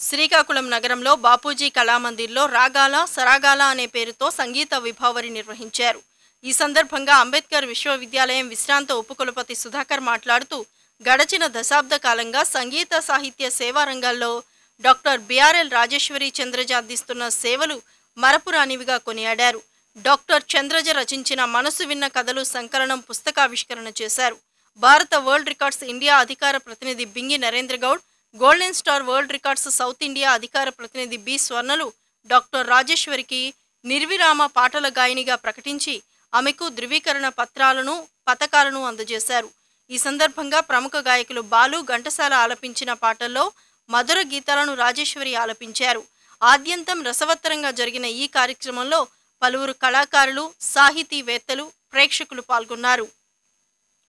శ్రీకాకుళం నగరంలో బాపూజీ కళామందిర్లో రాగాల సరాగాల అనే పేరుతో సంగీత విభావరి నిర్వహించారు. ఈ సందర్భంగా అంబేద్కర్ విశ్వవిద్యాలయం విశ్రాంత ఉపకులపతి సుధాకర్ మాట్లాడుతూ గడచిన దశాబ్ద కాలంగా సంగీత సాహిత్య సేవా రంగాల్లో డాక్టర్ బిఆర్ఎల్ రాజేశ్వరి చంద్రజ అందిస్తున్న సేవలు మరపురానివిగా కొనియాడారు. డాక్టర్ చంద్రజ రచించిన మనసు విన్న కథలు సంకలనం పుస్తకావిష్కరణ చేశారు. భారత వరల్డ్ రికార్డ్స్ ఇండియా అధికార ప్రతినిధి Bingi Narendra Goud golden star world records south India అధికార ప్రతినిధి బి స్వర్ణలు డాక్టర్ రాజేశ్వరికి నిర్విరామ పాటల గాయనిగా ప్రకటించి ఆమెకు ధృవీకరణ పత్రాలను పథకాలను అందజేశారు. ఈ సందర్భంగా ప్రముఖ గాయకులు బాలు ఘంటసాల ఆలపించిన పాటల్లో మధుర గీతాలను రాజేశ్వరి ఆలపించారు. ఆద్యంతం రసవత్తరంగా జరిగిన ఈ కార్యక్రమంలో పలువురు కళాకారులు సాహితీవేత్తలు ప్రేక్షకులు పాల్గొన్నారు.